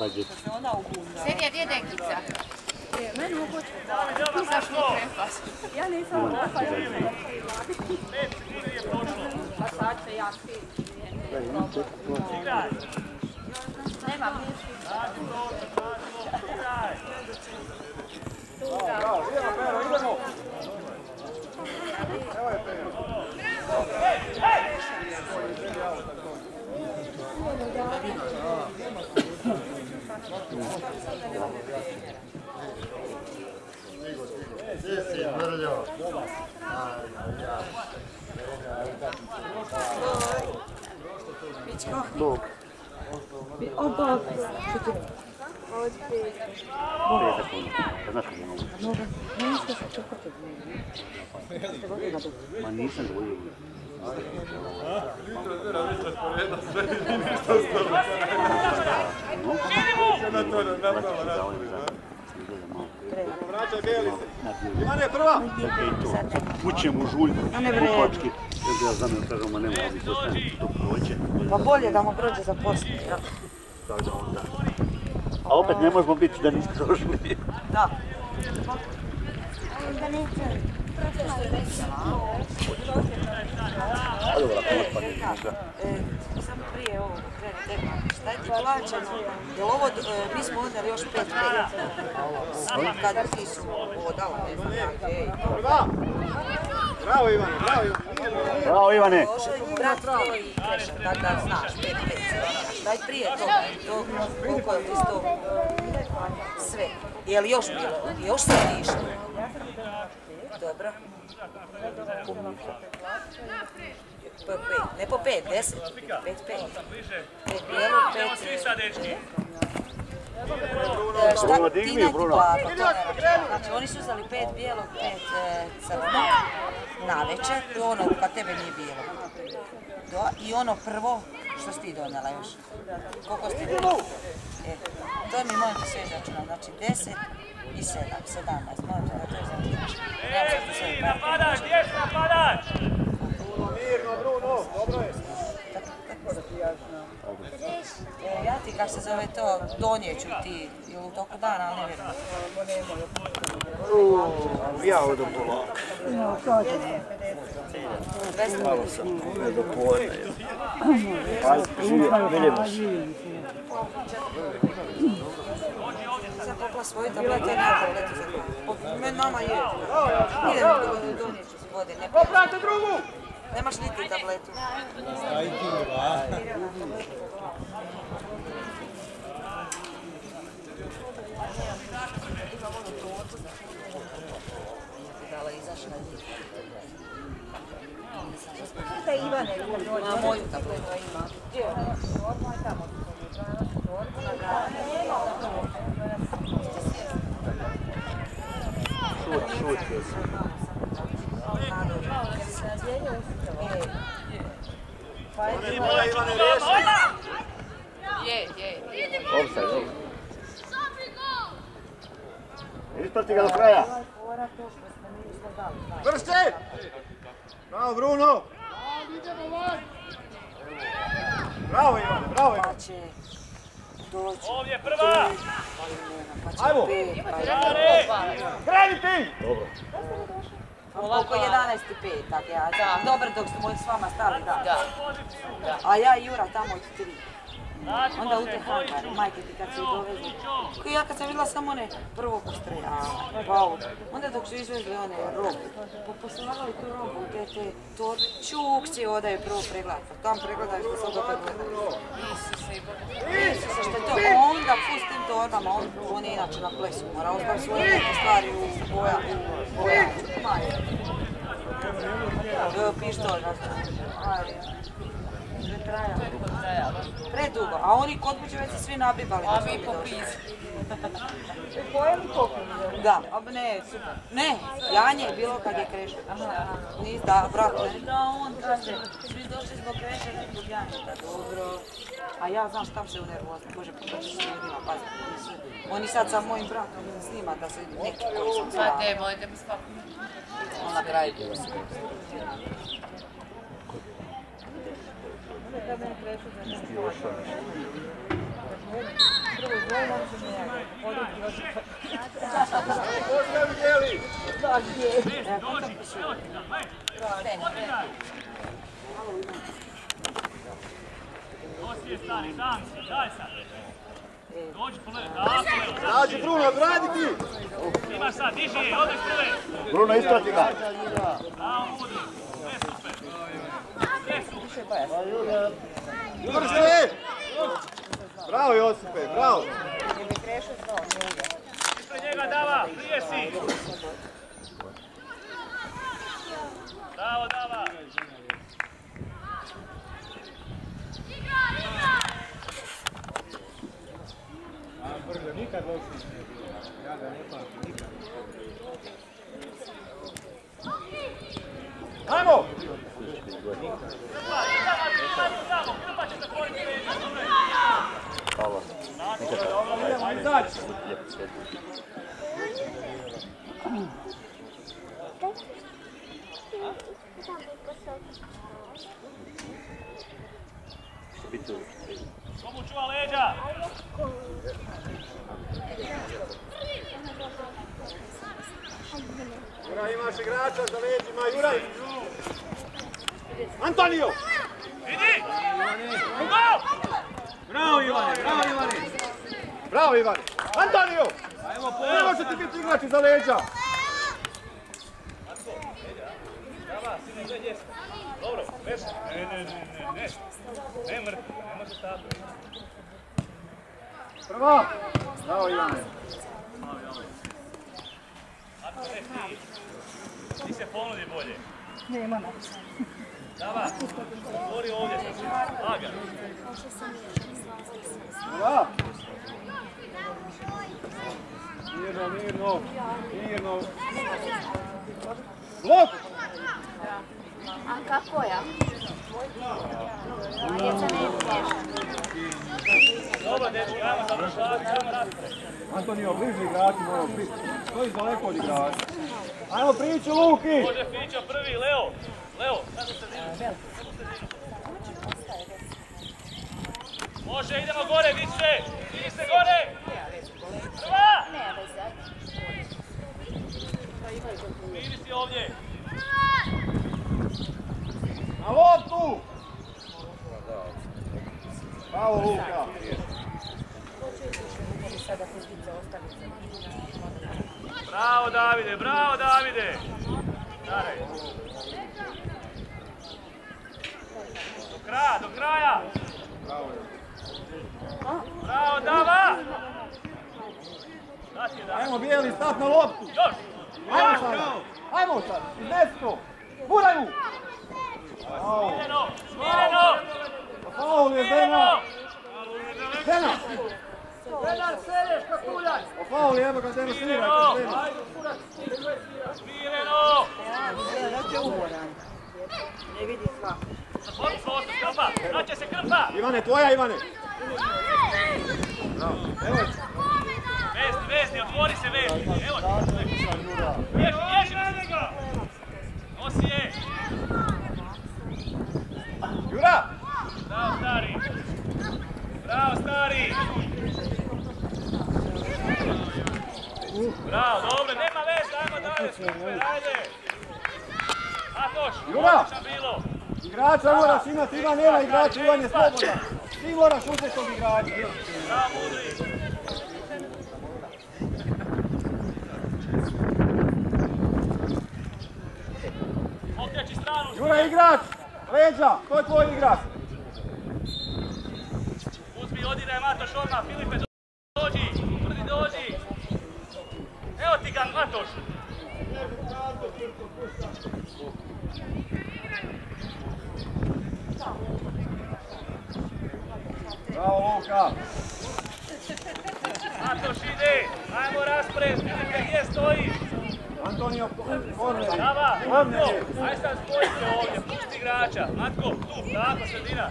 Kad je... Senija, gdje je dekica? Meni mogu Ti znaš mi trepaš. Ja nisam ne. Pa sad se ja Nemam Bravo, idemo Pero, idemo! Evo je Pero. Gdje si, Mrljo? Bog. O, Bog. Znaš kako mogu? Ma nisam dvojio. Vraćaj bijeli se. Ivane, prva! Kućem u žulj, kupački. Ja znam da mogu biti ostane, to prođe. Pa bolje da mu prođe za poslije. Tako da onda. A opet ne možemo biti da nismo došli. Da. A dobro, Samo prije ovo tema. Šta je ti plaćeno? Jel ovo, mi smo odnali još 5-5. Kada ti su ne znam! Bravo Ivane, bravo Ivane. Bravo Ivane! Tako da znaš, 5-5. Šta je prije toga? To, koliko je ti to? Sve. Je li još bilo? Još se išlo? Dobro. Po pet, ne po pet, deset, pet, pet. Pet bijelo, pet... E, Šta ti neki Bruno. plako, to ne. Znači oni su uzeli pet bijelog, pet e, crnog na večer, to ono kad tebe nije bilo. Do, I ono prvo, što si ti donijela još? Koliko ste donijela? E, to mi te sve izračunam, znači 10 i 7, 17, molim te da to. Ja ti sve Napadač, gdje napadač? Mirno, Bruno, dobro je. E, ja ti kak se zove to, donijeću ti, je u toku dana, ali ne vjerujem. Ja odem polako. Malo sam do podne. Vidimo Sam popla svoju tabletu, ja tabletu za to. Men mama je. Idem do- donijeću s vode, ne Popravite drugu! Nemaš niti tabletu. Dala izašla je. Na moju tabletu ima. Ivane reši. Je, je. Dobro. Isprati ga do kraja. Vršće! Bravo Bruno! Bravo Ivane, bravo Ivane. Doći. Ovdje prva! Pa Ajmo. Kreni ti! Dobro. Oko 11 i 5, tak ja. Dobro dok smo s vama stali, da. A ja i Jura tamo od 3. Onda u te hangare, majke ti kad su ih dovezli. Ko ja kad sam vidjela samo one prvo postrojavanje, ovo. Onda dok su izvezli one robu, pa poslavali tu robu, te te, to čukci odaju prvo pregledat, pa tam pregledaju što sad opet gledaju. Isuse, što je to, onda pust tim torbama, on, on je inače na plesu, mora ostaviti svoje neke stvari u boja, u boja, manje. Evo pištolj, ajde. Predugo, a oni kod kuće već se svi nabibali. A mi po Da, a ne, super. Ne, janje je bilo kad je krešo. Nis, da, brat, ne. Da, on kaže, svi došli zbog kreša, ne zbog janjeta. Dobro. A ja znam šta se u nervozni, bože, pokaži se ljudima, pazi. nisu- Oni sad sa mojim bratom snima da se neki koji sam zvao. Pa te, mojte mi svako. On na kraju. Ostavi dijeli! Dosti je stari, sam si, daj sad. Dođi po levo, tako je. Nađi Bruno, bradi ti! Imaš sad, diži odeš prve. Bruno, isprati ga. Sve super. Sve super. Brže! Bravo Josipe, bravo! Njega Dava, prije si. Bravo, Dava. Ajmo! Čuva leđa? Jura, imaš igrača za leđima, Juraj! Antonio! Idi! Bravo Ivane, bravo Ivane! Bravo Ivane! Antonio! Ne može ti biti igrač za leđa! Dobro, veš? Ne, ne, ne, ne, ne. Ne ne može tako. Prvo! Bravo Ivane! Ako ne ti, ti se ponudi bolje. Nema nas. Dava, otvori ovdje. Lagan. Bravo! Mirno, mirno, mirno. Blok! A kako ja? Djeca ne. Dobro, dečki, ajmo završavati, ajmo raspravi. Antonio, bliži igrači moramo biti. Stoji daleko od igrača. Ajmo prići Luki! Može Fića prvi, Leo. Leo, sad u sredinu. Može, idemo gore, više. Idi se gore. Bravo Luka! Matoš ide, ajmo raspred, Filipe, gdje stojiš? Antonio, korner. Dava, Matko, aj sad spojite ovdje, pusti igrača. Matko, tu, tako, sredina.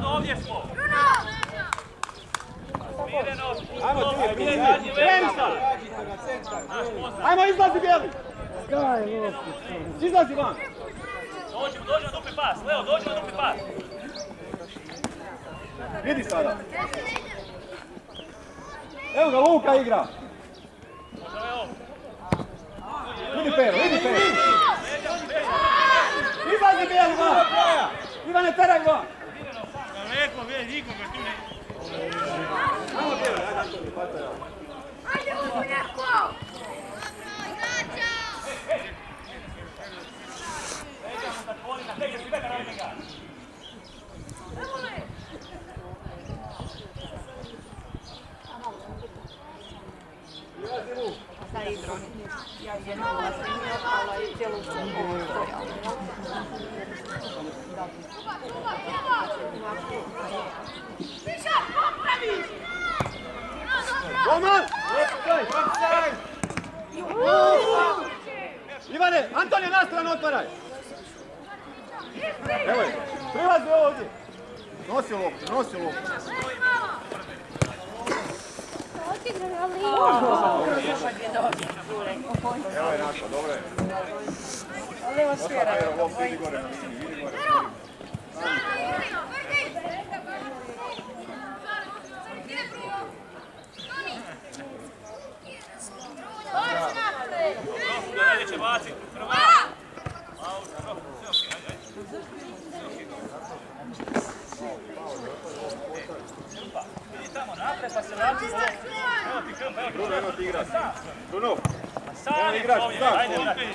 Sad ovdje smo. Smireno. Ti, Ajde, primi, zadnji pozdrav. Ajmo, izlazi bijeli. Izlazi van. Dođi, dođi na dupli pas. Leo, dođi na dupli pas. Vidi sada. Evo ga, Luka igra. Vidi Pero, vidi Pero. Izlazi bijeli van. Ivane, teraj van. Daleko, vidi, nikoga tu ne... Ajmo bijeli, ajde, Antoni, bacaj. Roman! Ivane, Antonije, na stranu otvaraj! Evo je, prilazi ovdje! Nosi loptu, nosi loptu. Evo je naša, dobro je. Pero, loptu, vidi gore vidi gore. Će baciti. Prva. Out, dobro. Sve okej, ajde, ajde. Krpa, idi tamo napred pa se vrati. Evo ti krpa, evo ti eno ti igra. Sam, Bruno, sam Evo je igrač, ovdje, ajde, vrati.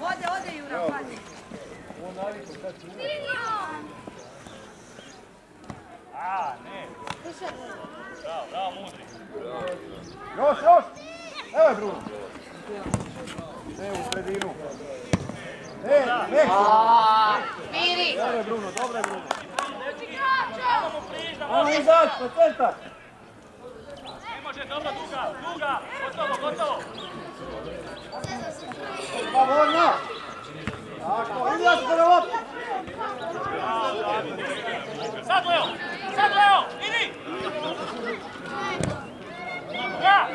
Ode, ode Jura, padi. A, ne. Bravo, bravo, mudri. još, još! Evo je Bruno. Ne u sredinu. E, ne! Miri! Dobro je Bruno, dobro je Bruno. Ajmo mu prižda, Ajmo izać, po centar! ne može, dobro, duga, duga. Gotovo, gotovo. Slobodno! Tako, izlazite na loptu! Sad Leo, sad Leo, idi. Ja,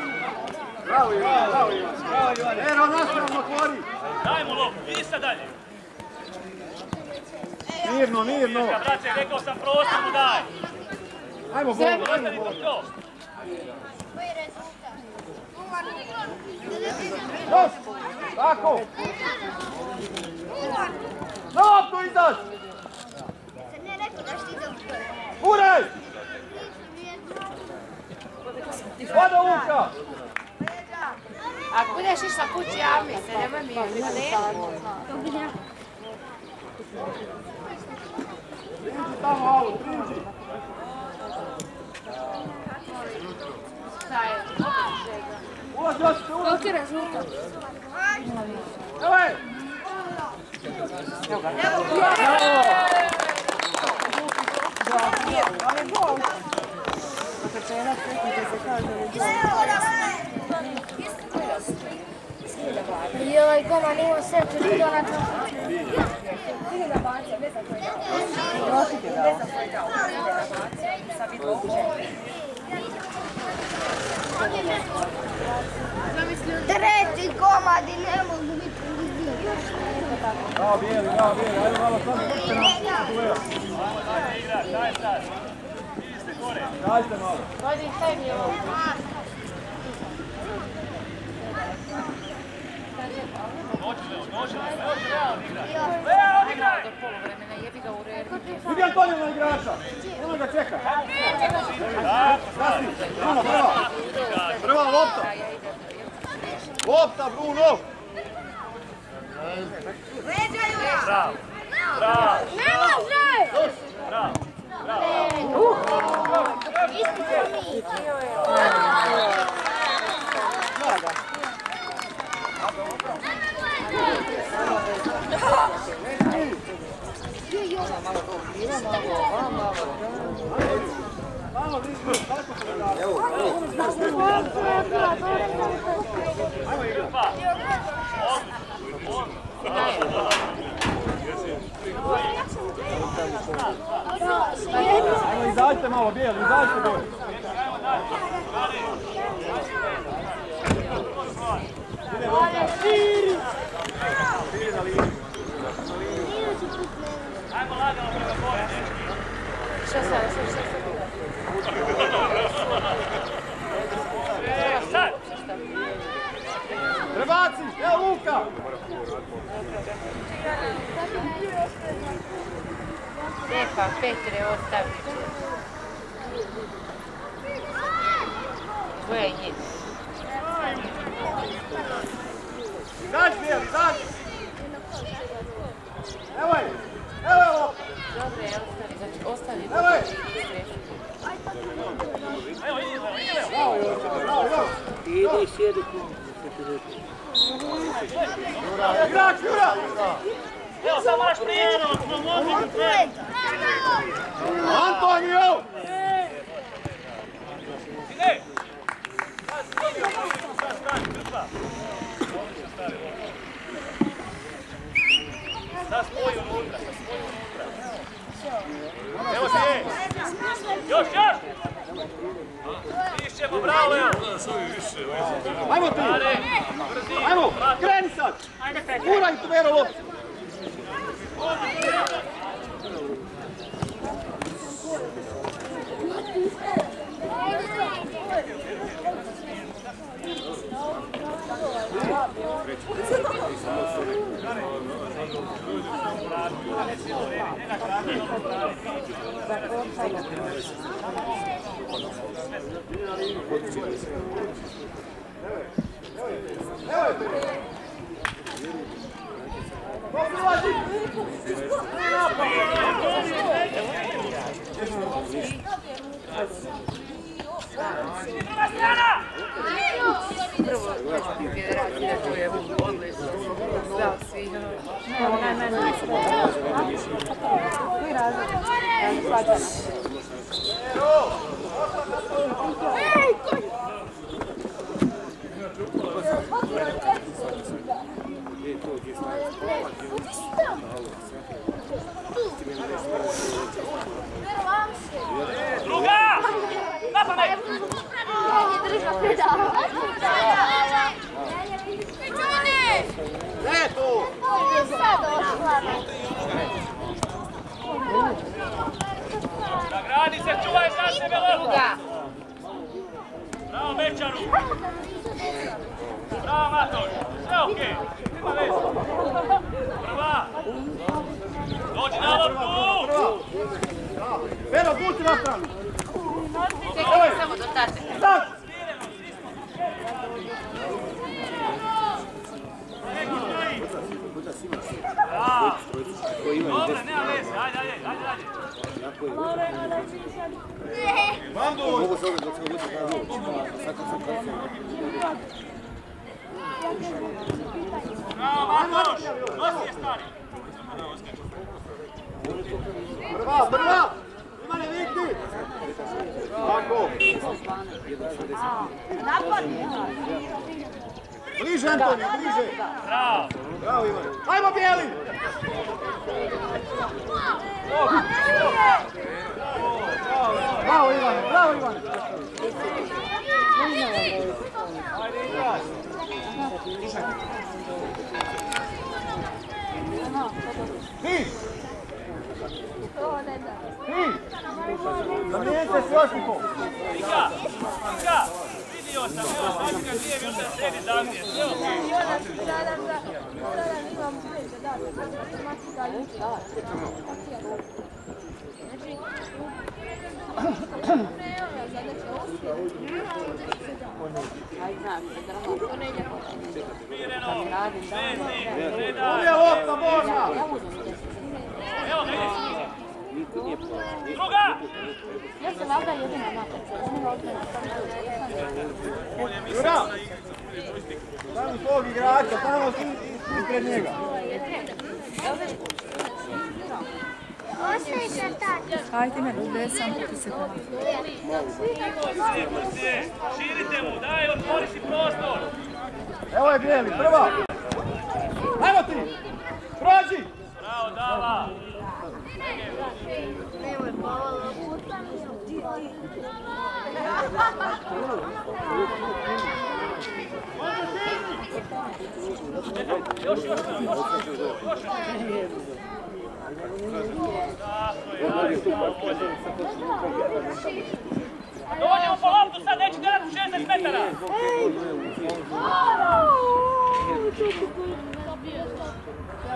Bravo Ivan, bravo Ivan, bravo Ivan. Ero, nastavno tvori! daj mu lop, idi sad dalje. Mirno, mirno! Ja, braće, rekao sam prostor mu daj. Ajmo bol, ajmo Ostani bol. tu to. Još! Tako! Na loptu izać! Uraj! Voda Luka! Ako budeš išla kući, javi se, nemoj mi ne? Priđi tamo, Alu, priđi! Šta je? Ulazi, Josipe, ulazi! Koliki rezultat? Evo je! I nima srce, što na to Treći komad i ne mogu biti vidio. Bravo, bijeli, bravo, bijeli, ajde malo sad. Idi ste gore. Dajte malo. Vodi, kaj mi je ovo? Dođi Leo, dođi Leo, dođi Leo, odigraj. Leo, odigraj. Do polovremena, jebi ga u redu. Vidi na igrača! Nemoj ga čekaj! Da, Kasni! Bruno, prva! Prva lopta! Lopta, Bruno! Leđa Jura! bravo. Bravo, Ne može! bravo. Bravo. Isti smo mi. Pa. On, on. Izađite malo, bijeli, izađite gore. Ajmo lagano prema gore, ne? Šta sad, šta, šta, šta? Evo sad! Prebaci, evo Luka! Petre, ostavi. Tvoja je njih. Izađi, bijeli, izađi! Evo je, evo je lopta! Dobro je, ostavi, znači ostavi. Evo je! Evo, idi, evo, idi, evo! Bravo, Josipa, bravo, još! Idi, sjedi tu. Igrač, Jura! Evo, sad moraš prijeći! Antonio! Ide! Sad, sad, stani, krpa! Sad spoji unutra, sad spoji unutra. Evo se! Još, još! Pišćemo, bravo, evo! Ajmo ti! Ajde! Brzi! Ajmo, kreni sad! Guraj tu Vero loptu! Prvo, znači, generacija koja je odlično. Zdrav svi. Ne, ne, ne. Koji razlog? Ja ne shvaćam. Druga! Na pamet! Ne se, čuvaj za sebe loptu! Bravo, Mečaru! Bravo, Matoš! Sve okej! Nema veze! Prva! Dođi na loptu! Vero, buci na stranu! Čekaj samo do tate. Sad! Bravo! Dobro, nema veze, ajde, ajde, ajde, Prva, prva! Ima ne vikni! Tako! Bliže Antonio, bliže! Bravo! Bravo Ivan! Ajmo bijeli! Bravo Ivane, bravo Ivane! Ajde igrač! Ti! Ti! Zamijenite s Josipom! Ika! Ika! Vidio sam, evo, Mačka gdje je više sedi zavdje, sve okej. Smireno, vezi, Tu predaj. je lopta, Borna! Evo ga, idi. Druga! Jura! Tamo svog igrača, tamo su ispred njega. Ajde me, gdje sam ti se brzi, širite mu, daj, otvori si prostor. Evo je bijeli, prva! Ajmo ti! Prođi! Bravo, Dava. Još, još, Dođe u poloptu, sad neće gledati u 60 metara!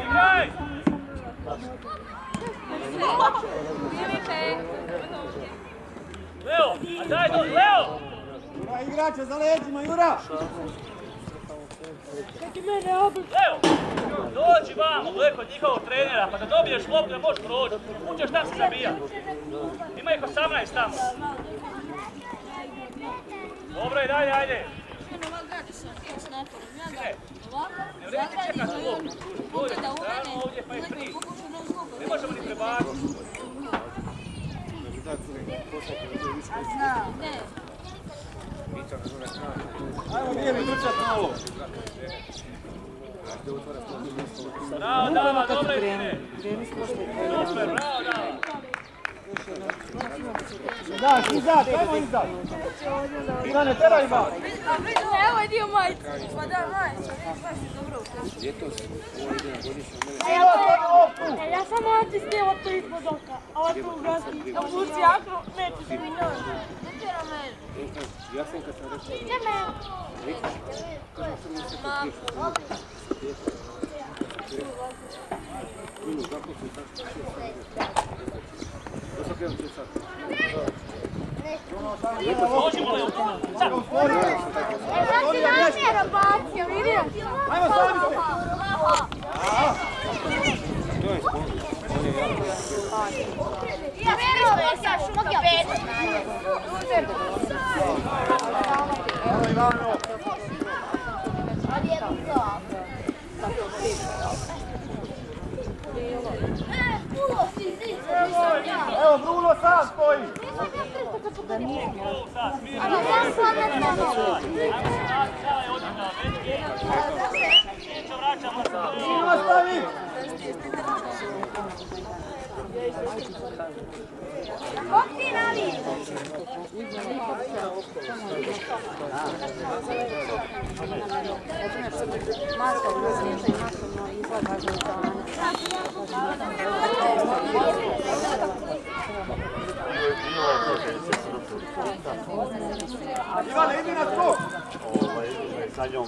Igraj! Leo, a daj do, Leo! Jura, igrače za leđima, Jura! Leo, dođi vamo, gledaj kod njihovog trenera, pa da dobiješ loptu da možeš proći. Uđeš tam se zabijati. Ima ih 18 tamo. Dobro i dalje, ajde. Ne, vredi čekat loptu. Dođe, damo ovdje pa je. Ne možemo ni prebaciti. Ajmo mi malo. Bravo, Dava, dobro idine. Super, bravo, Dava. Daš, izađ, ajmo izađ. Ivane, teraj ba. Evo je dio majice. Pa da, majice. Ja samo antistijevo to ispod oka, a ovo tu ugrati. A vuci akro, neće se mi noći. Ne tjera mene. Ja sam kad sam rekao. Ide me. Dođimo, Leo. Sad. Znači namjera bacio, vidio? Ajmo Ivano. Evo Bruno sam stoji. Bruno stavi. Kog ti? Ivane, idi na skok. Sa njom.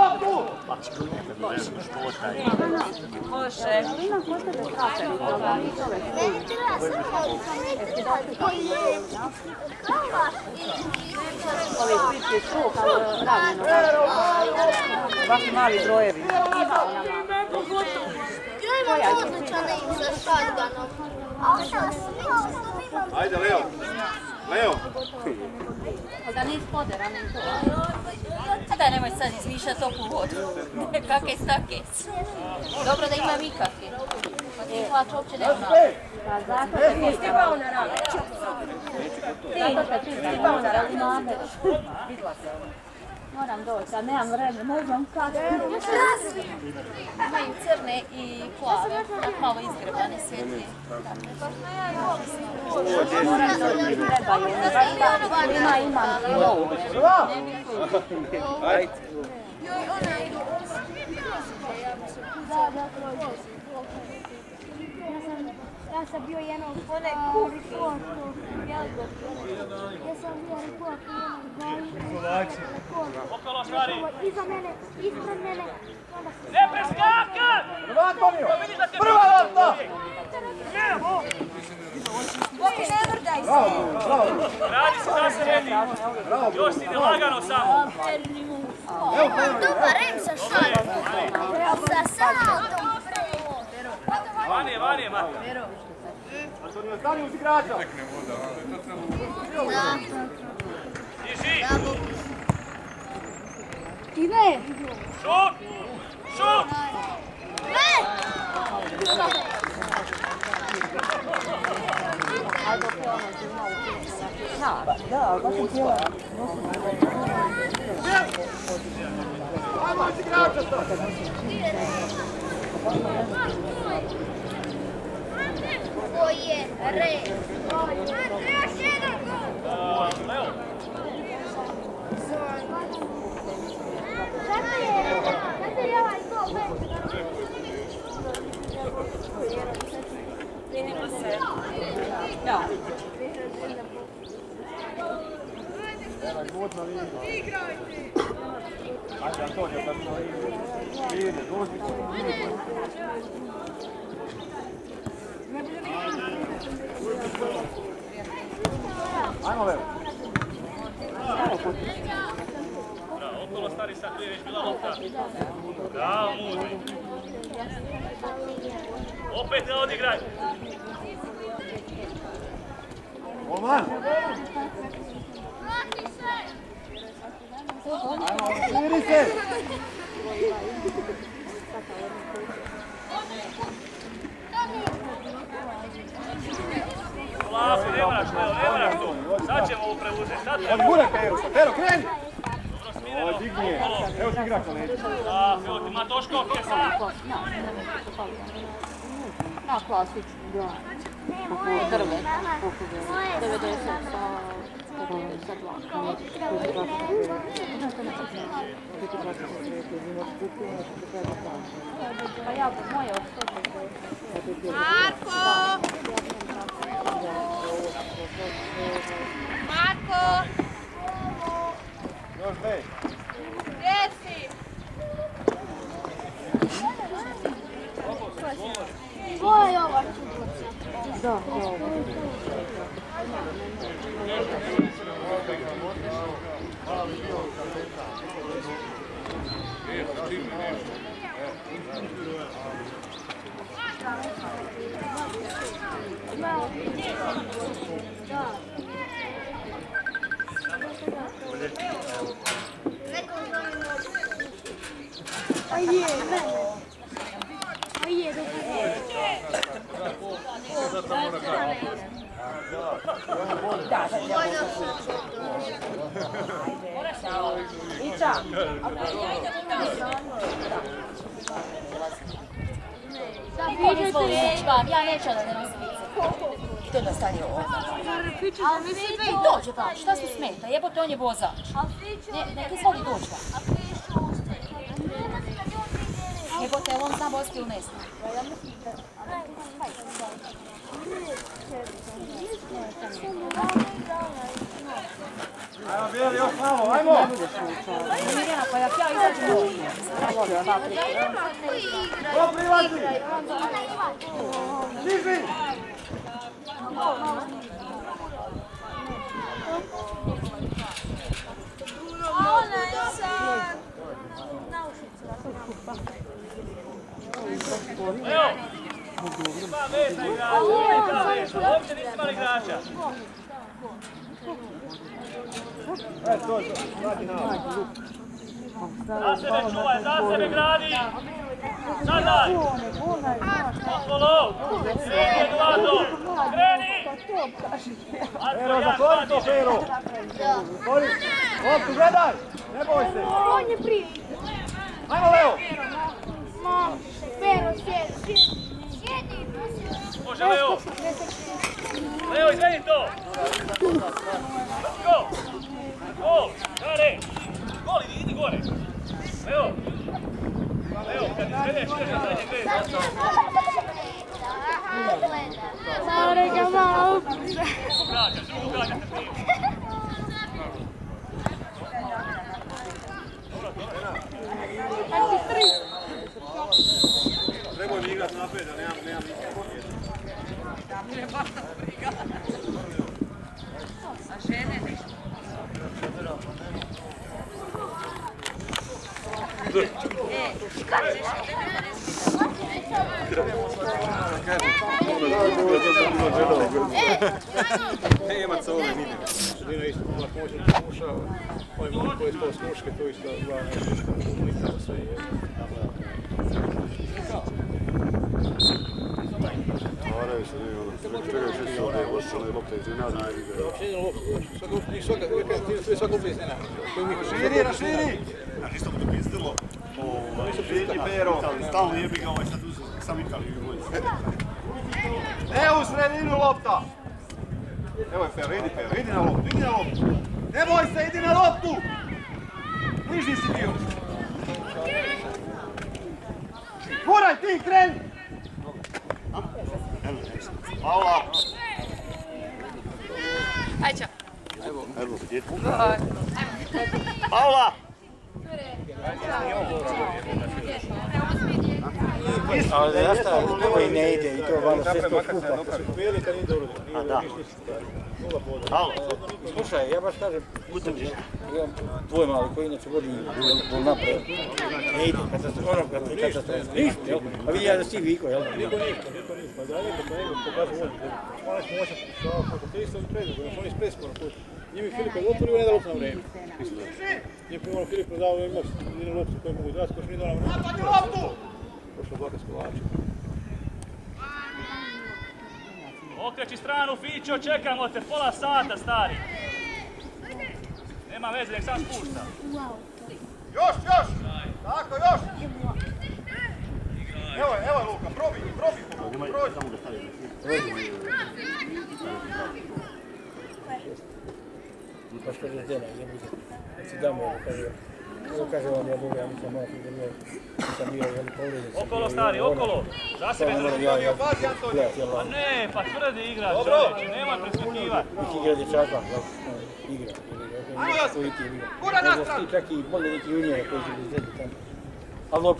Može. Ovi ranjeno. Ovakvi mali brojevi. Ajde, Leo. Leo. Da nisi poderan to. A daj nemoj sad izmišljati toplu vodu. Kake stake. Dobro da ima vikake. Pa ti hlač uopće nema. Pet. Ti stipao na rame. Ti, ti stipao na rame. Moram doći, a nemam vremena, možem kako. Imaju crne i plave, tak malo izgrebane svjetlije. Moram doći, trebaju. Ima, ima. Dva. Ja sam bio jednom onaj jel Ja sam bio Okolo, stari. Iza mene, ispred mene. Ne preskakat! Prva Antonio. Prva lopta. Boki ne vrdaj Bravo, bravo. Radi se da se redi. Još si nelagano samo. Evo, prvo. Dobar rem sa šalom. Sa saltom. Vani je, vani je. Antonio, stani uz igrača. Diži. Ide. Šut! Šut! Ajmo uz igrača. Koje red. Još jedan gol. Zato je, je ovaj gol Vidimo se. Ja. Ajde, Antonio, kad smo Ide, dođi. Ajmo, Leo. da, okolo stari sad, tu je već bila lopta. Bravo, mudri. Opet ne odigraj. Golman. Ajmo, širi se. Polako, ne moraš, ne moraš to. Sad ćemo ovo preuzeti, sad ćemo. gure, Pero. Pero, kreni. Dobro smireno. O, digni je. Evo ti igrača neće. Da, evo ti Matoško, pjesa. Na klasični, da. Drve, koliko je, 90 sa, kako je, sa dva. Pa ja, moje od 100 Marko! Si? Ovo je ova Da, da. Neko zove noć. A je, mene. A je, dobro. Ića. Oni zbog vježba, ja neću da ne nosim I to da stani ovo. I dođe vam, šta se smeta? Jebote, on je vozač. Ne, neki izvoli doći vam. Jebote, on zna voziti ili ne zna. Ajmo, Bijeli, još malo, ajmo. Mirjana, pa jak ja izađem Ko prilazi? Živi. Leo! Ima mesta nisi imali igrača. E, to, radi. Za sebe čuvaj, za sebe gradi! Zadaj! Okolo! Kreni, Eduardo! Kreni! Pero, zatvori to, Pero. Zatvori. Loptu, gledaj. Ne boj se. On je prije. Ajmo, Leo. Mam, pero sjedi, sjedi. Sjedi, mali koji inače vodi bol napred. Ne ide, kad se ono, kad se katastrofa. Ništa, jel? A vidi ja da si viko, jel? Niko ništa, niko ništa. Pa dalje, kad nego pokažu vodi. Oni smo moćan šao, kako ti isto predugo, znači oni spreskoro putu. Njimi Filip je otvorio, ne da loptu na vreme. Nije primano Filip ne dao im loptu, jedinu loptu koju mogu dati, ko što nije dao na vreme. Napadi loptu! Pošao baka s kolačem. Okreći stranu, Fićo, čekamo te pola sata, stari. Nema veze, nek sam spušta. Još, još! Tako, još! Evo je, evo je Luka, probi, probi, probi. Stavim. Pa što je djela, je bude. Kad si damo, kaže, ovo kaže vam ja dobro, ja nisam malo nisam bio, jel, sam. Okolo, stari, okolo. Za sebe drži. Pa ne, pa tvrdi igra, čovječe, nema preskakivat. Igra dječaka, igra, koji ti igra. Gura i bolje neki koji tamo.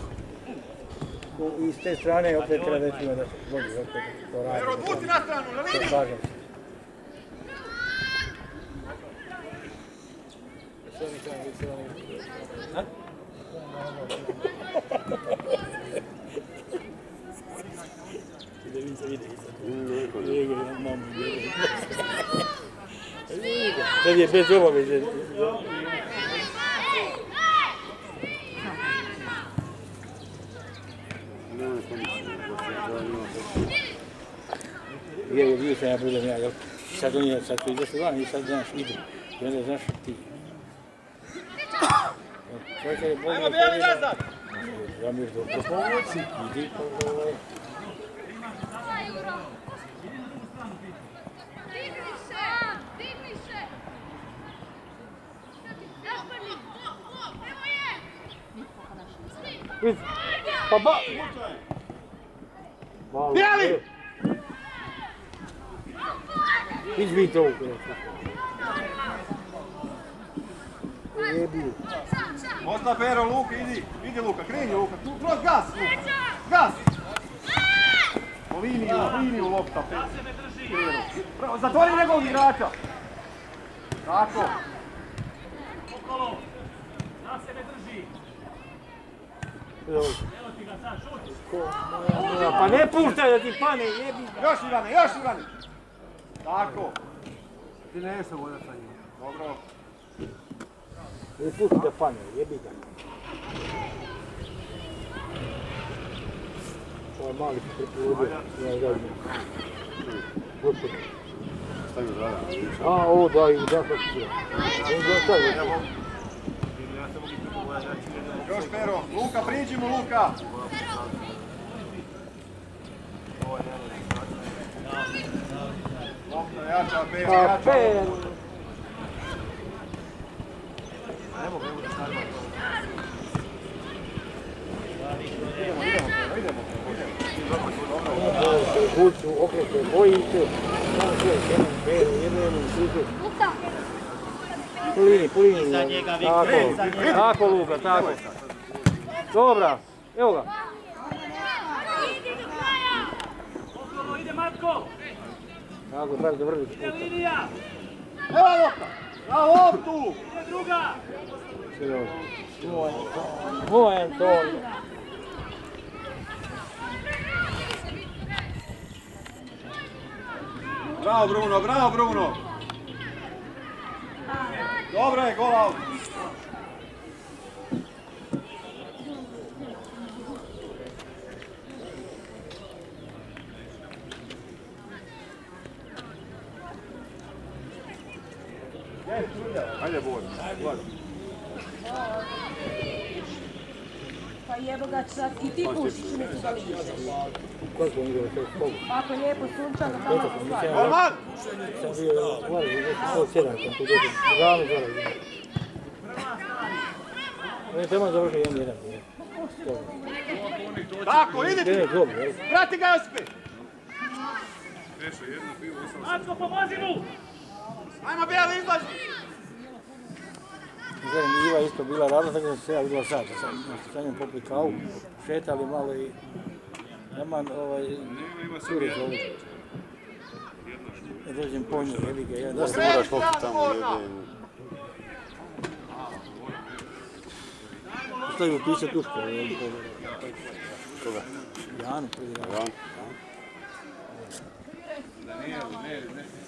I s te strane opet treba da se opet da se radi. Pero, odvuci na stranu, na liniju! slažem se. A? Televizija vidi sad. Njega, mamu, njega. Sad je bez obaveze. Je, je, vidio sam ja budem ja, jel? Sad on je, sad su izašli van i sad, znaš, idu. I onda, znaš, ti... Čovjek je bolje... Ajmo, bijeli nazad! Ja mi dobro pomoći, idi pa ovaj... Vidi, pa ba... Bijeli! Izbijte ovu konačno. Jebi. Osta Pero, Luka, idi, idi Luka, kreni Luka, kroz gas, Luka, gas! Po liniju, liniju lopta, Pero. Pravo, Zatvori njegovog igrača! Tako. Okolo. Za sebe drži. Evo Evo ti ga sad, šuti. Pa ne puštaj da ti pane, jebi ga. Još Ivane, još Ivane! Tako. Ti ne sam voda sa njim. Dobro. Ne puštaj da pane, jebi ga. Ovaj mali se preporudio, ja zadnji. Gospod. Stavim zrada. A, ovo da, i da, kako će. Ne šta je. Još Pero, Luka, priđi mu Luka! Lopta jača, Pero, Pa, jača. pen. Kuću, okreće, boji se. Samo sve, jedan, pero, jedan, suzu. Pulini, pulini. Tako, tako Luka, tako. Dobra, evo ga. Okolo, ide Matko. Tako, tako da vrliš. Ide linija. Evo lopta! Na loptu! Ide druga. Moj Antonio. Bravo Bruno, bravo Bruno! Dobro je, gol out! Ajde, Boj. I ti da spolu? Ako je lijepo sunčano, tamo Eto, se sam stvari. mislim, ja sam bio gore, pol sjedan sam tu dođem, ravno gore. On je jedan jedan. Tako? Prati ga Josipe! Pomozi mu! Ajmo bijeli, izlazi! Znam, Iva isto bila radna, tako da se ja vidjela sad, sa, njom popili kavu, šetali malo i Jaman, ovaj, curi zovu. Ja dođem po nju, jebi ga, da sam Moraš koliko tamo jede. stavio pisat tuško, jel, po, Koga? Janu, prvi dan. Ja? Kaže,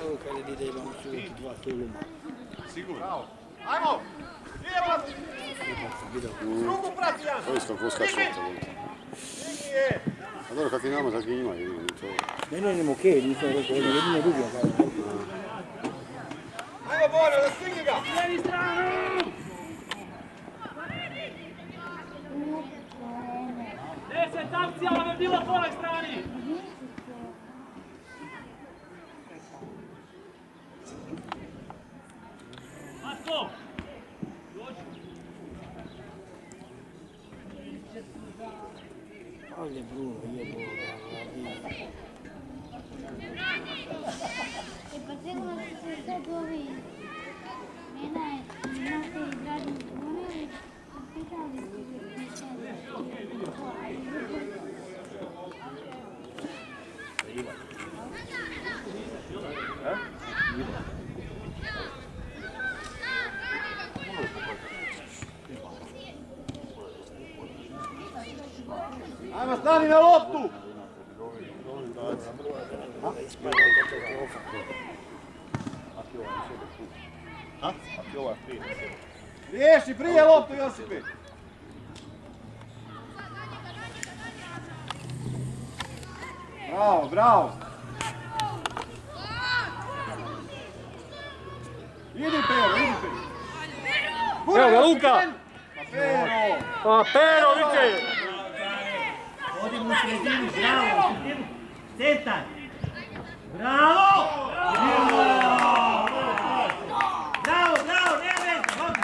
evo kada dide imamo čuvati dva tuluma. Bravo! Ajmo! Idemo! Drugu prati Jan! To vidi. Je! A dobro, kakvi nama, takvi njima, jedino, to. Ne, ne, ne, okej, nisam rekao, jedino drugo. Ajmo Bore, da stigni ga! Deset akcija vam je bila po onoj strani! Matko! Ali Bruno, jebo ga, vadi. E pa sigurno su se sad ovi Mena je Nate i Dražen zbunili, pitali su se Ajmo, stani na loptu! Riješi prije loptu, Josipe! Bravo, bravo! Idi Pero, idi Pero! Evo ga, Luka! Pa Pero! Pa, Pero, viče! Odimo u sredinu, bravo, u sredinu. Centar. Bravo! Bravo, bravo, ne vezi, hobi.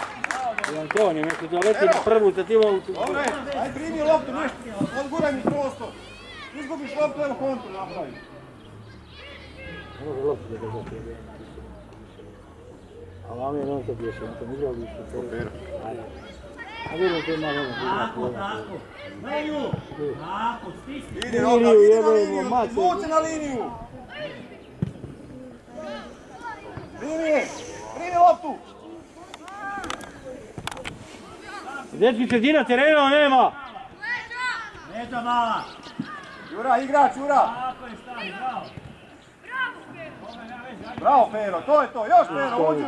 I Antonio, nešto da leti na prvu, sa tim autu. Dobre, aj primi loptu, nešto, odguraj mi prostor. Izgubiš loptu, evo kontru napravi. Može loptu da ga zapije. A vam je non to bješe, on to ne igrao više. Pero. Ajde. A vidim to ima ono. Tako, tako. Meju, tako, stisni. Idi Roka, idi na izvuci na liniju. Primi, primi loptu. Dečki, sredina terena nema! Leđa mala. Jura, igrač, Jura. Tako je, stani, bravo. Bravo, Pero, to je to, još Pero, uđu.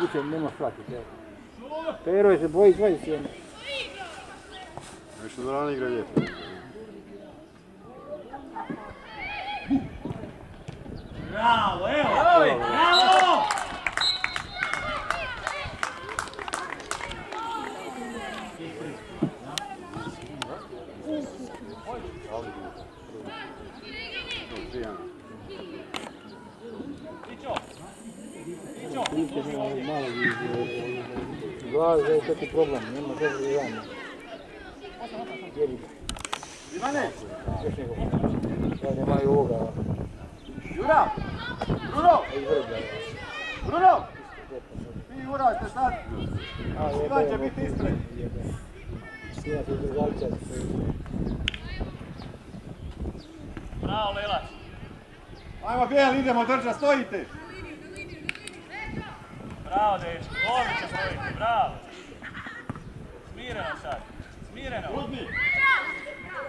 Više nema shvatiti, evo. Pero je se boji 21. Nešto da rana igra lijepo. Bravo, evo. Bravo! Glave, da je taki problem, nema dobro rano. Jebi Ivane, još nego. Ja nema i ovoga, Jura, Bruno. Bruno. Ti Jura ste sad, sad će biti ispred. Bravo, Lelac! Ajmo Bijel, idemo drža, stojite. Bravo, dečki! Odlično stojite, bravo! Smireno sad! Smireno!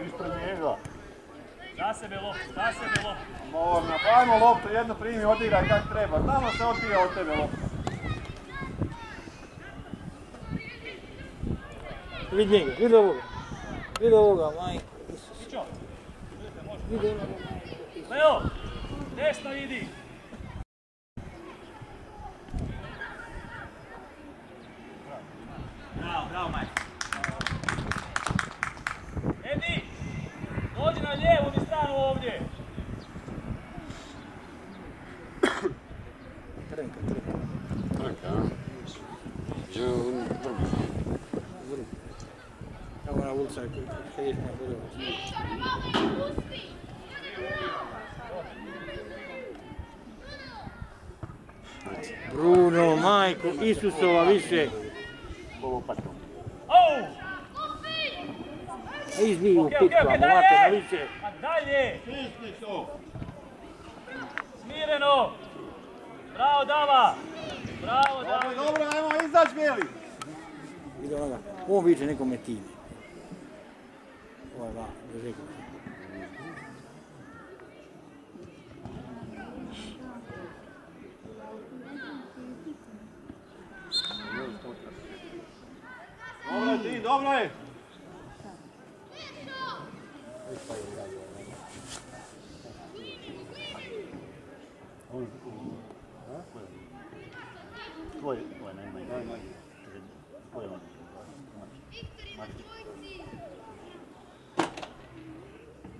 Ispred njega. Da sebe loptu, da sebe loptu. Morna, pa ajmo loptu, jedno primi, odigraj kak treba. Tamo se odbija od tebe loptu. Vidi njega, vidi ovoga. Vidi ovoga, majko. Isus. Vidi ovoga, majko. Leo, desno vidi. Bravo, bravo, majko. Dođi na lijevu mi stranu ovdje. Trenka, trenka. Trenka, a? Gdje u drugu? Evo ona ulica kad je Budovac. Bruno, majko, Isusova više. Au! Izbiju u Okej, pitku, a movate na dalje! više. A dalje! Smireno! Bravo, Dava! Bravo, Dobro, Dava! dobro, ajmo izać bijeli. Ide onoga, on viče nekome time. Ovaj va, drži ga. Dobro je ti, dobro je. Tvoj, tvoj najmanji. Tvoj on.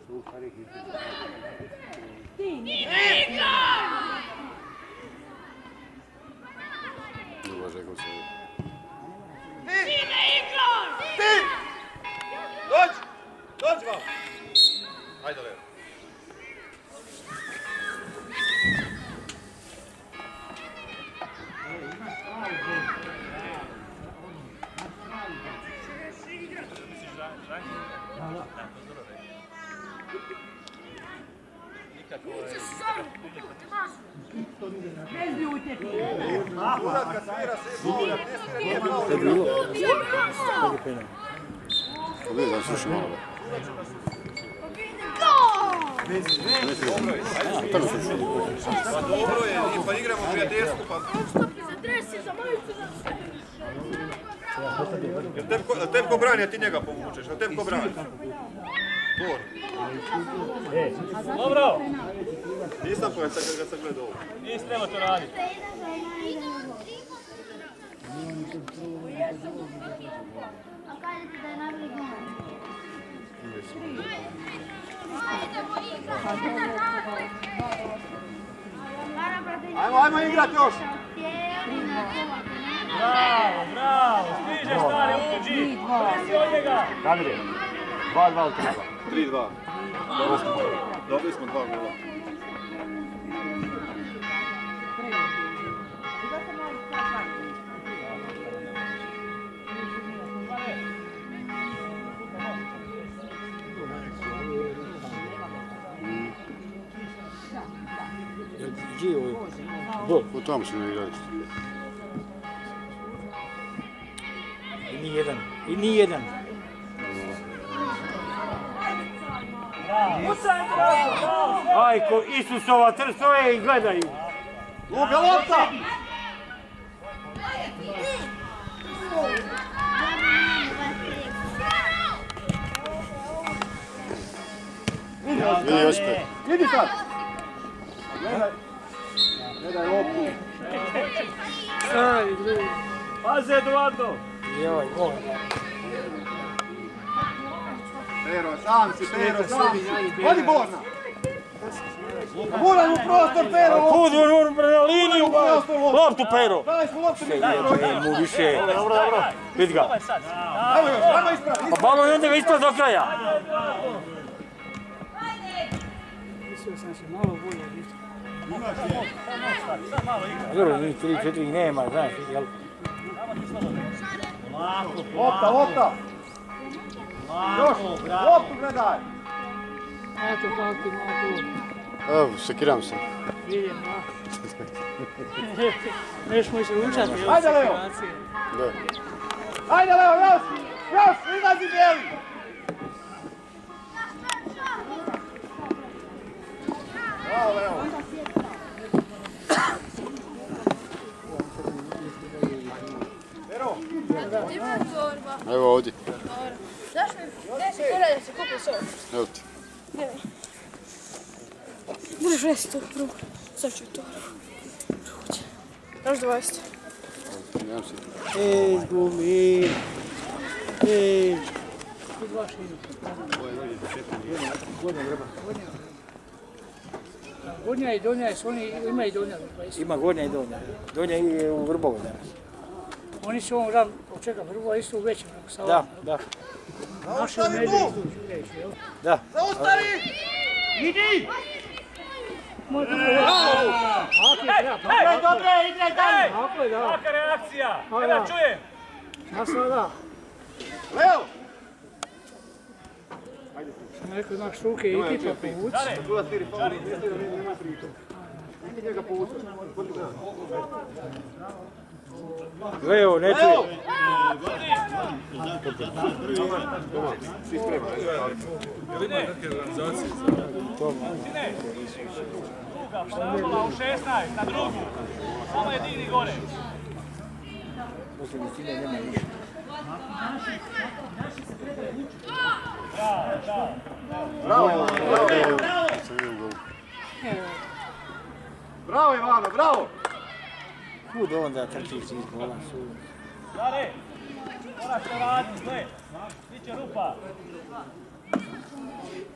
Slušaj, Druga rekao se. Ti! Dođi! Dođi vam! Ajde, Leo. Urat kad. Pa dobro je, pa igramo pa... Ko- jel tebi ko brani, a ti njega povučeš? Jel tebi ko brani? Bor. Dobro! Nisam kad sam kad sam gledao ovo. Nisi treba to raditi. A kažete da je najbolji gol. Ajmo, ajmo igrat još! Bravo, bravo! Stiže stari, uđi! Prisi od njega! Damire, 2-2 ili 3-2? 3-2. Dobili smo, dobili smo dva gola. Jel Gio je? Bol. U tom su ne igrali. I ni jedan. I ni jedan. Majko, Isusova trstoje i gledaju. Luka lopta! Vidi Josipe. Idi sad! Gledaj. Gledaj loptu. Pazi, Eduardo! Joj, gol. Pero, sam si, Pero, sam si. Hodi Borna! Buran u prostor, Pero! Kud on on na liniju, loptu pero. Daj smo loptu, je mu više. Dobro, dobro. Vidi ga. Ovaj sad! Ajmo još, ajmo ispravi. Pa balon je onda ga ispred do kraja. Dobro, njih tri, četiri nema, znaš, jel? Lopta, lopta! Još, loptu gledaj! Eto kako ima Evo, sekiram se. Vidim, da. Neš mu se učati od Ajde, Leo. Da. Ajde, Leo, još! Još, izlazi bijeli! Bravo, Leo! Evo ovdje. Znaš mi, gdje se pogledaj da se kupi sol? Evo ti. Budeš vesti to prvo. Sad ću to. Još 20. Nemam se. Izgubi. Ej, Gornja i donja su oni, ima i donja. ima gornja i donja. Donja je u Vrbovu danas. Oni su on ram, od čega, Vrbova isto u većem, nego sa Da, da, Naši u jel? da. Zaustavi! Idi! Moj kako je Ako je treba, pa. Igraj dobre, igraj dalje! Ako je da. Kaka reakcija? A, Ne da da. čujem. Ja sam da. Leo! Sam rekao, ruke i ti pa povuci. Pa nema priča. Idi njega povuci. Leo, ne čuje. Štapala u 16, na drugu. Samo je digni gore. Poslije visine nema ništa. Bravo, bravo. Bravo Ivano, bravo! Kud onda trčiš iz gola su? Dare, moraš to raditi, gle. Biće rupa.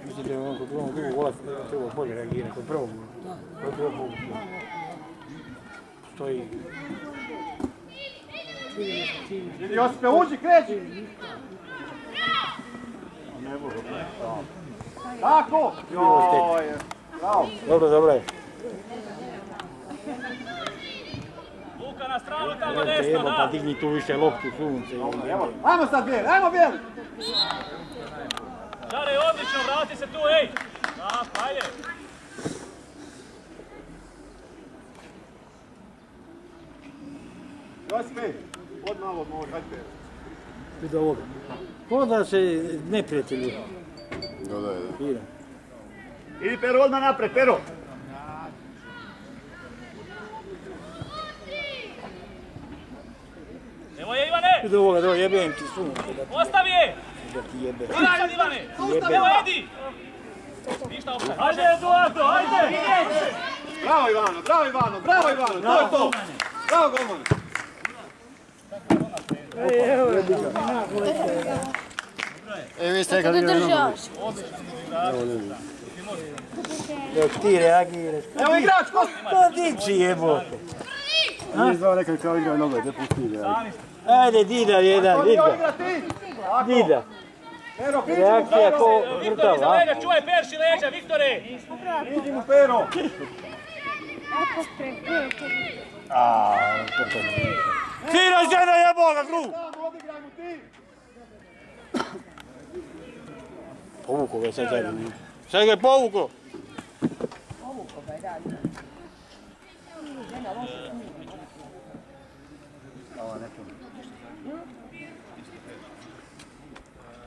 Mislim da je on kod drugog drugog gola trebao bolje reagirati, kod prvog. Kod prvog. Stoji. Idi Josipe, uđi, kreći! Tako! Joj, bravo! Dobro, dobro je. Luka na stranu, tamo desno, jebo, pa da. digni tu više loptu sunce. Ajmo sad bijeli, ajmo bijeli! Dare, odlično, vrati se tu, ej. Da, pa ajde. Josipe, od malo odmori, hajde. Vidi ovoga. Ko da se neprijatelju Da, da, da. Idi Pero odmah napred, Pero. Evo je Ivane, Vidi ovoga, da jebem ti sunce ti, ostavi je. da ti jebe. Sad Ivane, Jebe. evo Edi. Ništa opet. Ajde, Eduardo, ajde. Bravo Ivano, bravo Ivano, bravo Ivano, to je to! Bravo golman! E, vi ste kad igrali nogomet. Dok ti reagiraš. Evo igrač, ko? Pa diči jebote. Nije zvao nekad kao igrali nogomet, ne pusti igra. Ajde, Dida jedan, Ko nije Dida. igra ti? Tako. Dida. Pero, priđi mu, Reakcija ko Viktor mrtav, iza a? leđa, čuvaj perši leđa, Viktore. priđi mu Pero! Sira žena jeboga, gru! Tamo, odigraj mu ti! Povuko ga sad zadnji. Sad ga je povuko.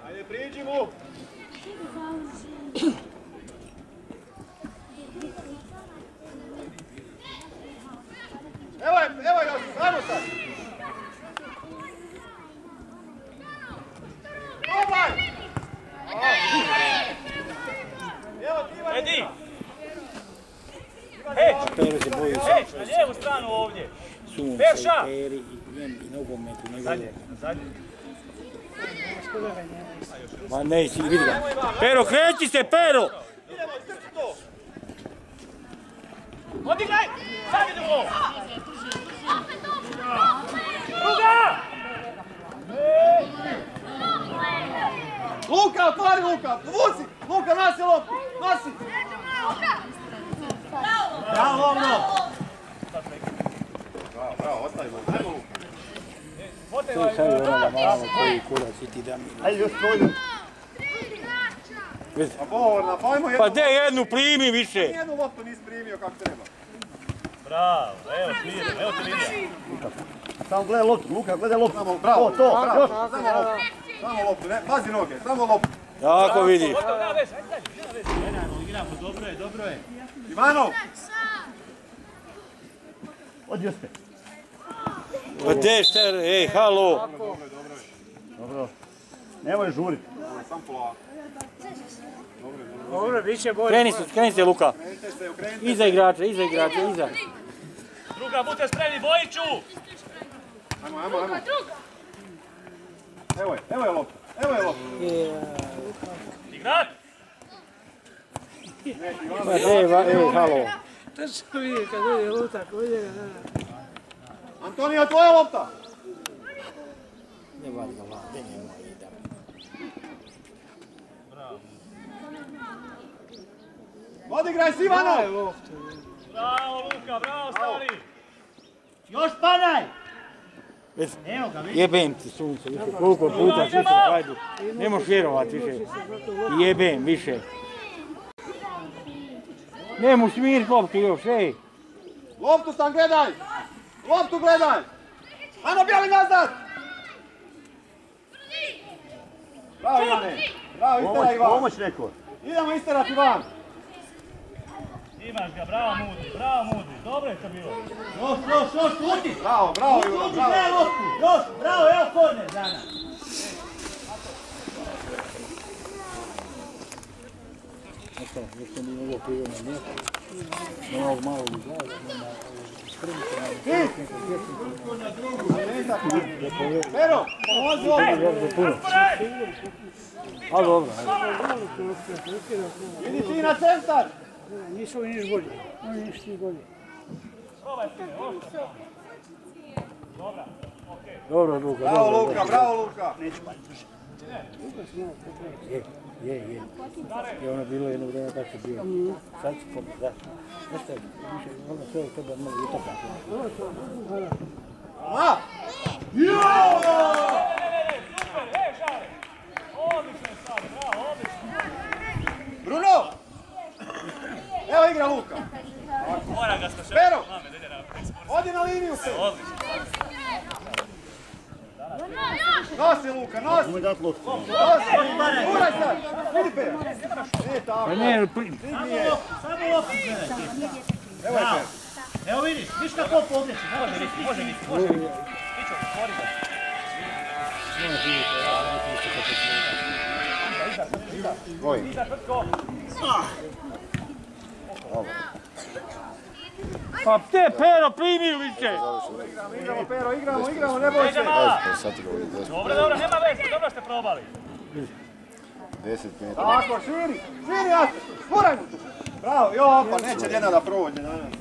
Ajde, priđi mu! Evo je, evo je, Josip, ajmo sad! Probaj! Evo ti Ivan! Edi. Ej, Pero se boji ej, na lijevu stranu ovdje. sunce, Perša! i peri, i njem, i nogometu, nego je. Zadnji. Ma ne, si vidi ga. Pero, kreći se, Pero! Idemo, crti to! Odigraj! Sad idemo! Druga! Luka, otvari Luka! Povuci! Luka, nasi loptu! Nasi! Bravo, Lovno! Bravo, bravo, ostavimo. Ajmo Luka. To sad je onoga malo koji kurac i ti da mi. Ajde još prođe. Vidi. Pa pa ajmo jednu Pa de jednu primi više. Jednu loptu nisi primio kako treba. Bravo, evo smiren, evo te vidio. Samo gledaj loptu, Luka, gledaj loptu. Samo, bravo, To, to, bravo, samo loptu. Samo loptu, ne, pazi noge, samo loptu. Tako vidi. Gotovo, nema veze, ajde dalje. Ivanov! Odi Jospe. Pa de šta, ej, halo. Dobro. Nemoj žuriti. Sam polako. Dobro, bit će bolje. Kreni se, kreni se, Luka. Iza igrača, iza igrača, iza. Druga, budite spremni, Bojiću! Ajmo, ajmo, ajmo. Evo je, evo je lopta, evo je lopta. Igrat! Pa ej, va- ej, halo. To se vidi kad vidi lutak od njega. da. Antonija, tvoja lopta! Ne vadi ga van, ne nema ide. Odigraj si Ivano! Daj loptu. Bravo Luka, bravo stari! Još padaj! Evo ga. Jebem ti sunce, više koliko puta svi se hajdu. Ne možeš vjerovat više. Jebem više. Ne možeš smirit loptu još, ej. Loptu sam gledaj! Loptu gledaj! Ano, bjeli nazad! Bravo Ivane! Bravo, isteraj Ivan! Pomoć neko. Idemo isterati van! Imaš ga, bravo Mudi, bravo Mudi, dobro je to bilo. Još, još, još, šuti! Bravo, bravo Jura, bravo! daj loptu! Još, bravo, evo korner za nas. Eto, još sam ovo mjesto. Ovog malog. A dobro, ajde. Idi ti na centar! Nisu ovi niš bolji. Oni niš ti bolji. Dobro, Luka, Bravo dobro, Luka, bravo Luka! Je, je, je. I ono bilo jedno vrijeme tako je bilo. Sad ću pobiti, da. Znaš šta, više, ono sve od tebe je stari, bravo, odlično. Bruno! Evo igra Luka! Mora ga stašati. Pero! Odi na liniju se! Odlično. Nosi Luka, nosi! Dat loptu. Nosi! Guraj sad! Vidi Pero! Nije tako! Pa ne, pri- Samo loptu, samo loptu gledaj. Evo je. Pero! Evo vidiš, vidiš kako pogreši. Može biti, može biti, može biti. Pićo, otvori ga. Goj. Iza Tvrtko. Pa te pero primi više! Igramo Pero, igramo, igramo, ne boj se! Peđa mala. Sad ti ga ovdje 10 Dobro, dobro, nema veze, dobro ste probali. 10 metara. Tako, širi! Širi, Ante! Guraj mu! Bravo, jo, pa neće jedna da prođe danas.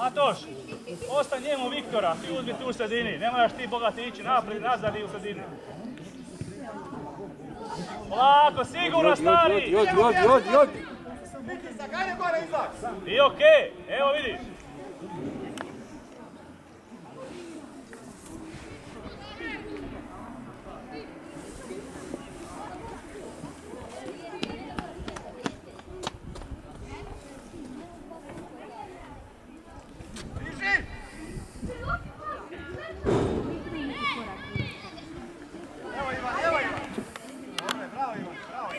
Matoš, ostaň njemu Viktora, ti uzmi tu u sredini. Ne moraš ti bogati ići naprijed, nazad i u sredini. Polako, sigurno stari! Jodi, jodi, jodi, jodi! Pritisak, ajde gore izlak! I okej, evo vidiš. Evo Ivan, evo Ivan! Dobro, bravo Ivan, bravo!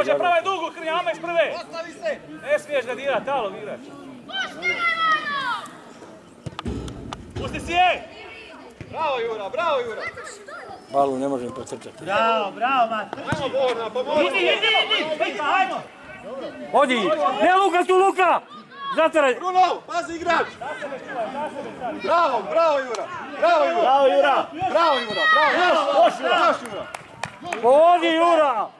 Može, pravaj dugu, Krnjama iz prve. Postavi se! Ne smiješ ga dirat, talog igrač. Pusti si je! Bravo Jura, bravo Jura! Balu ne možem pocrčati. Bravo, bravo, Mato. Ajmo Borna, pomozi! Idi, idi, idi, idi, ajmo. Odi! Ne Luka tu Luka! Zatvaraj! Bruno, pazi igrač! Bravo, bravo Jura! Bravo Jura! Bravo Jura! Bravo Jura, bravo! Još, još Jura! Još Jura! Odi Jura! Bravo, šlegir.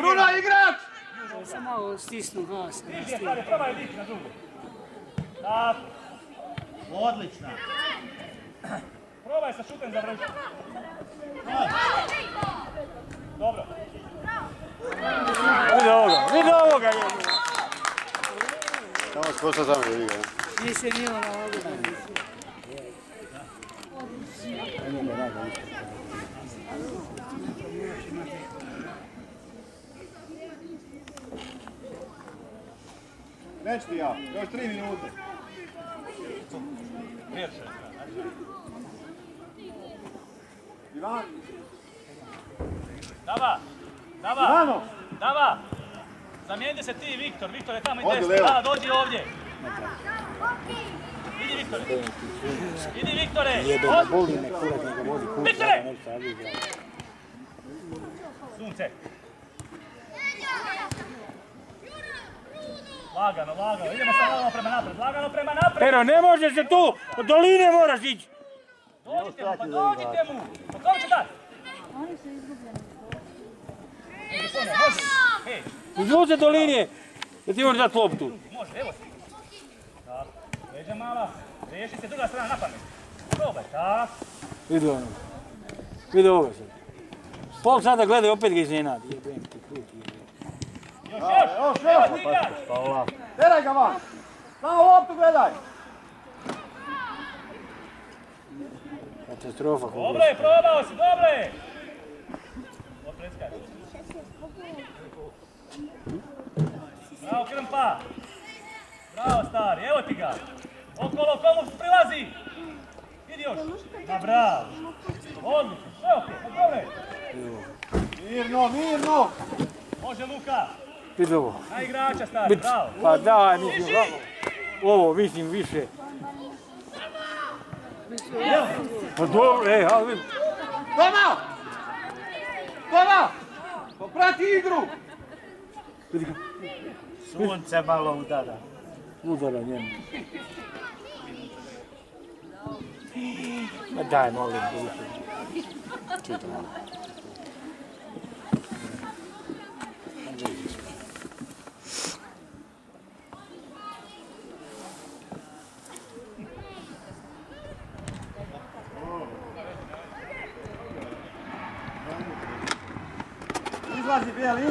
Bruno, igrač! Sam malo stisnu. Vidi na. Tako, Odlična. probaj sa šutem završiti. Dobro. Vidi ovoga, vidi ovoga! je. Samo skosa tamo da igra. Nisi nijela na ovu. Neću ti ja, još tri minute. Ivan, Dava, Dava, Ivano! Dava. Zamijenite se ti i Viktor, Viktor je tamo i desno. Dava, dođi ovdje. Idi Viktore. Idi Viktore. Viktore! Sunce. Lagano, lagano. Idemo sad lagano prema napred. Lagano prema napred. Pero ne može se tu, od doline moraš ići. Dođite mu, pa dođite mu. Pa kome će dati? Oni su izgubljeni. Može, može. Hej, Izvuce do linije, da ti možeš dati loptu. može, evo ti. Tako, leđa mala. Riješi se druga strana na pamet. Probaj, tako. Vidi ono. Vidi ovo sad. Pol sada gledaj, opet ga iznenadi. Jebem ti krut, jebem. Još, još. Ti igrač. Teraj ga van! Samo loptu gledaj! Katastrofa. Dobro je, probao si, dobro je. Bravo, Krmpa. Bravo, stari, evo ti ga. Okolo, komu prilazi. Idi još. Ma bravo. Odlično, sve pa dobro je. Mirno, mirno! Može Luka. Vidi ovo. Na igrača, stari, bravo. Pa daj, mislim, Diži. ovo- mislim, više. Pa dobro, ej, ali vidi. Toma! Toma! Poprati igru! Vidi ga. Sunce malo udara. Udara njemu. Ma daj, molim, budući. Čitaj malo.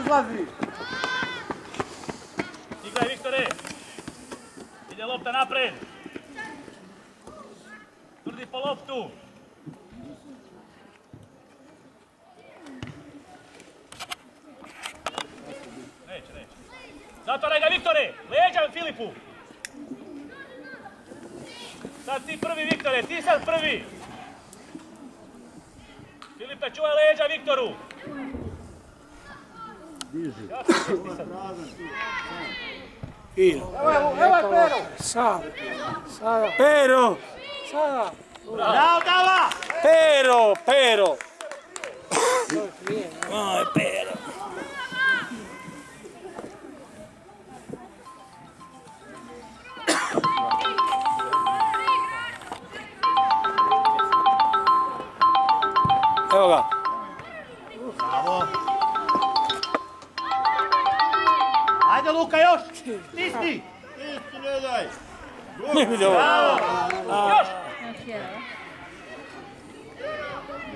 Izlazi, Pero!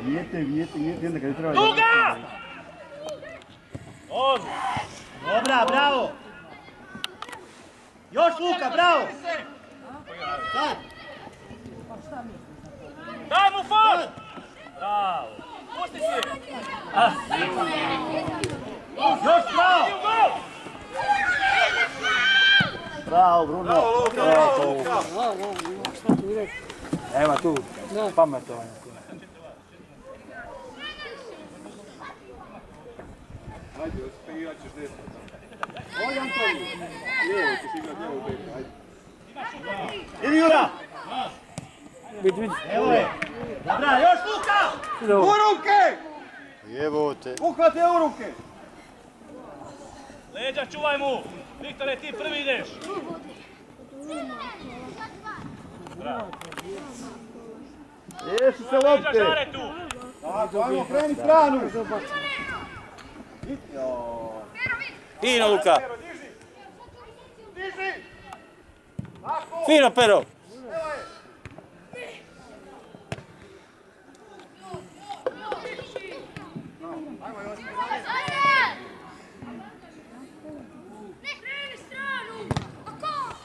Vijete, onda kad treba... Duga! On! Dobra, bravo! Još Luka, bravo! Sad! Daj mu fort! Bravo! Pusti si! Još bravo! Bravo, Bruno! Bravo, Luka, bravo, Luka! Evo tu, pametovanje. Oj, Antoni! Lijevo ćeš igrat, lijevo beka, ajde. Idi Jura! Vidi, vidi. Evo je! Dobra, još Luka! U ruke! Jebote. Uhvate u ruke! Leđa čuvaj mu! Viktore, ti prvi ideš! Riješi se Leđa lopte! žare tu! Tako, ajmo kreni stranu! Fino, Luka. Fino, pero. Evo je!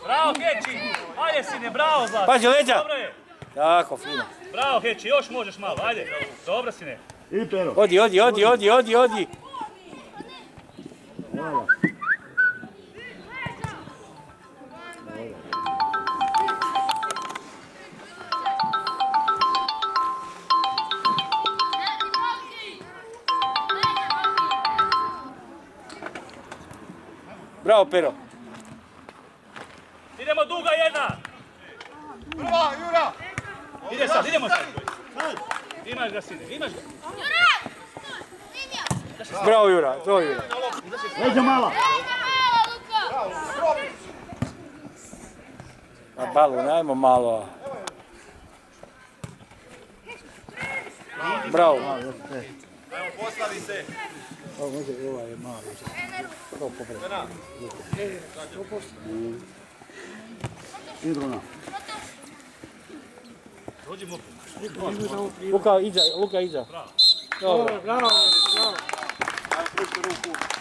Bravo, Keći! Ajde sine, bravo, Zlatko! Pazi, leđa. Dobro je! Tako, fino. Bravo, Keći, još možeš malo, ajde! Dobro, sine! I pero. Odi, odi, odi, odi, odi, odi. Bravo, pero. Idemo duga jedna! Prva, Jura! Ide sad, idemo sad. Imaš ga sine, imaš ga. Bravo Jura, to Jura. Leđa mala. A balu, najmo malo. Bravo. Ajmo, postavi se. Ovo može, ovaj je popravi. Indrona. Dođi mu. Luka iza, Luka. Dobro. Bravo, bravo. Ajmo pružite ruku,